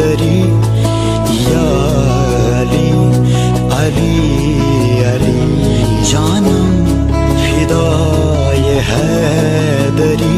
रि यली अली अली। जानरि